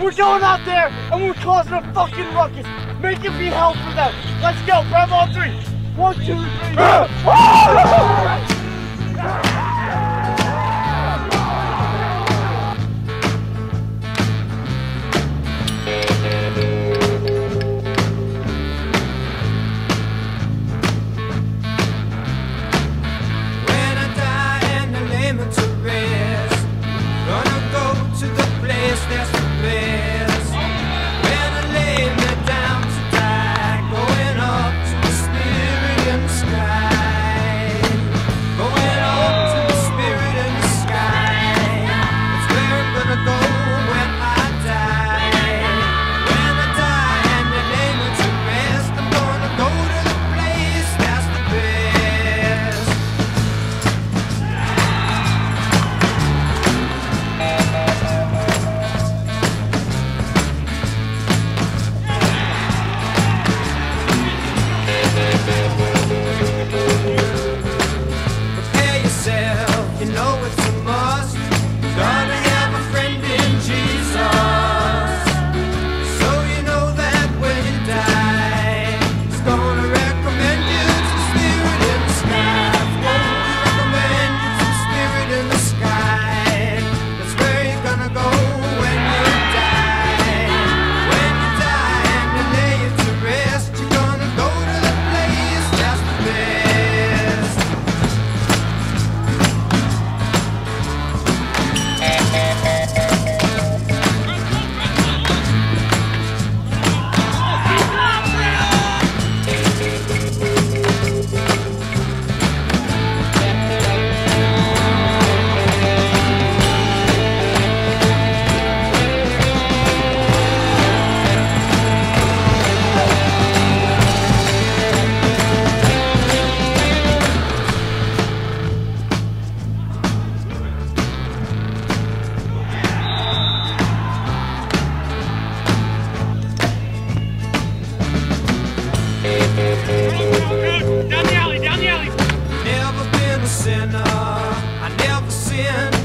We're going out there and we're causing a fucking ruckus. Make it be hell for them. Let's go. Bravo on three. One, two, three. Ah! sin.